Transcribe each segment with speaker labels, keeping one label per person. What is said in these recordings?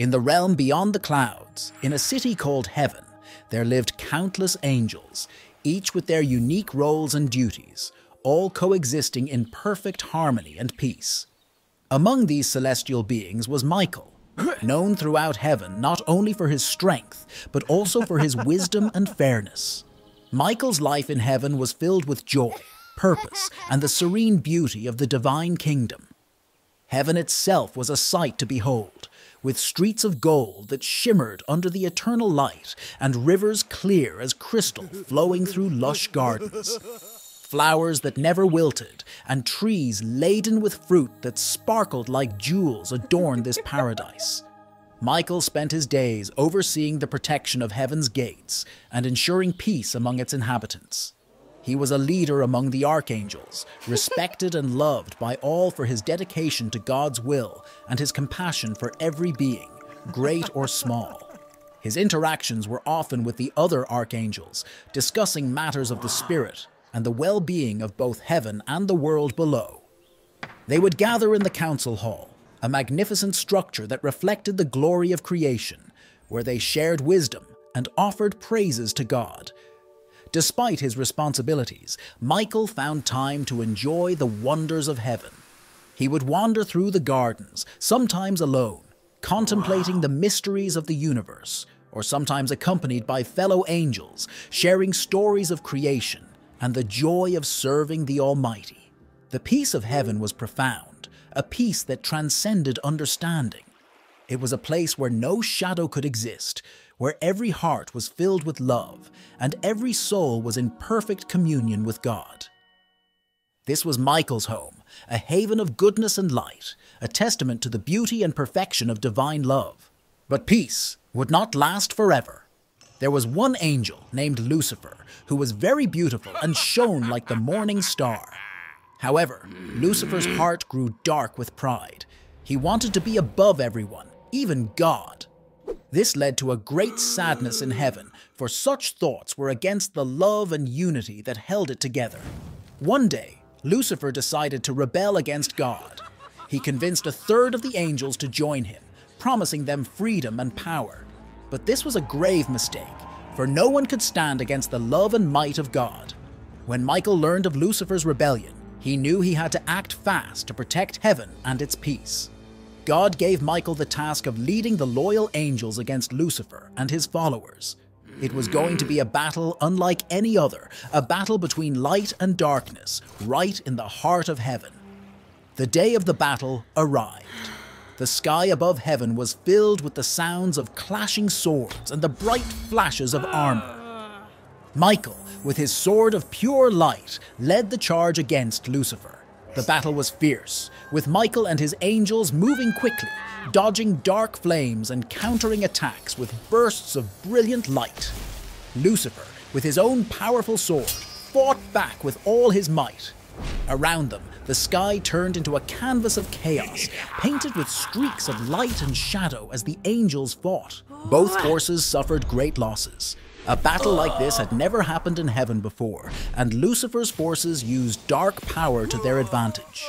Speaker 1: In the realm beyond the clouds, in a city called Heaven, there lived countless angels, each with their unique roles and duties, all coexisting in perfect harmony and peace. Among these celestial beings was Michael, known throughout heaven not only for his strength, but also for his wisdom and fairness. Michael's life in heaven was filled with joy, purpose, and the serene beauty of the divine kingdom. Heaven itself was a sight to behold, with streets of gold that shimmered under the eternal light and rivers clear as crystal flowing through lush gardens. Flowers that never wilted and trees laden with fruit that sparkled like jewels adorned this paradise. Michael spent his days overseeing the protection of heaven's gates and ensuring peace among its inhabitants. He was a leader among the archangels, respected and loved by all for his dedication to God's will and his compassion for every being, great or small. His interactions were often with the other archangels, discussing matters of the spirit and the well being of both heaven and the world below. They would gather in the council hall, a magnificent structure that reflected the glory of creation, where they shared wisdom and offered praises to God Despite his responsibilities, Michael found time to enjoy the wonders of heaven. He would wander through the gardens, sometimes alone, contemplating the mysteries of the universe, or sometimes accompanied by fellow angels, sharing stories of creation and the joy of serving the Almighty. The peace of heaven was profound, a peace that transcended understanding. It was a place where no shadow could exist, where every heart was filled with love and every soul was in perfect communion with God. This was Michael's home, a haven of goodness and light, a testament to the beauty and perfection of divine love. But peace would not last forever. There was one angel named Lucifer who was very beautiful and shone like the morning star. However, Lucifer's heart grew dark with pride. He wanted to be above everyone, even God. This led to a great sadness in heaven, for such thoughts were against the love and unity that held it together. One day, Lucifer decided to rebel against God. He convinced a third of the angels to join him, promising them freedom and power. But this was a grave mistake, for no one could stand against the love and might of God. When Michael learned of Lucifer's rebellion, he knew he had to act fast to protect heaven and its peace. God gave Michael the task of leading the loyal angels against Lucifer and his followers. It was going to be a battle unlike any other, a battle between light and darkness, right in the heart of heaven. The day of the battle arrived. The sky above heaven was filled with the sounds of clashing swords and the bright flashes of armor. Michael, with his sword of pure light, led the charge against Lucifer. The battle was fierce, with Michael and his angels moving quickly, dodging dark flames and countering attacks with bursts of brilliant light. Lucifer, with his own powerful sword, fought back with all his might. Around them, the sky turned into a canvas of chaos, painted with streaks of light and shadow as the angels fought. Both forces suffered great losses. A battle like this had never happened in heaven before, and Lucifer's forces used dark power to their advantage.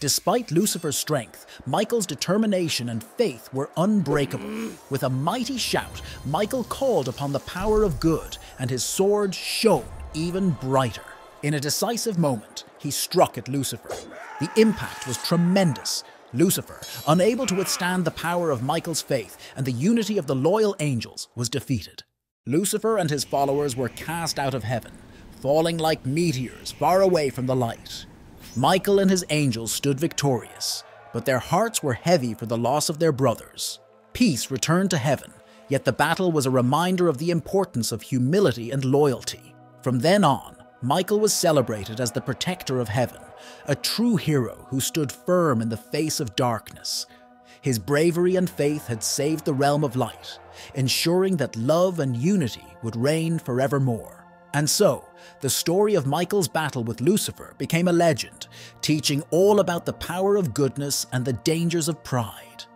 Speaker 1: Despite Lucifer's strength, Michael's determination and faith were unbreakable. With a mighty shout, Michael called upon the power of good, and his sword shone even brighter. In a decisive moment, he struck at Lucifer. The impact was tremendous. Lucifer, unable to withstand the power of Michael's faith and the unity of the loyal angels, was defeated. Lucifer and his followers were cast out of heaven, falling like meteors far away from the light. Michael and his angels stood victorious, but their hearts were heavy for the loss of their brothers. Peace returned to heaven, yet the battle was a reminder of the importance of humility and loyalty. From then on, Michael was celebrated as the protector of heaven, a true hero who stood firm in the face of darkness. His bravery and faith had saved the realm of light, ensuring that love and unity would reign forevermore. And so, the story of Michael's battle with Lucifer became a legend, teaching all about the power of goodness and the dangers of pride.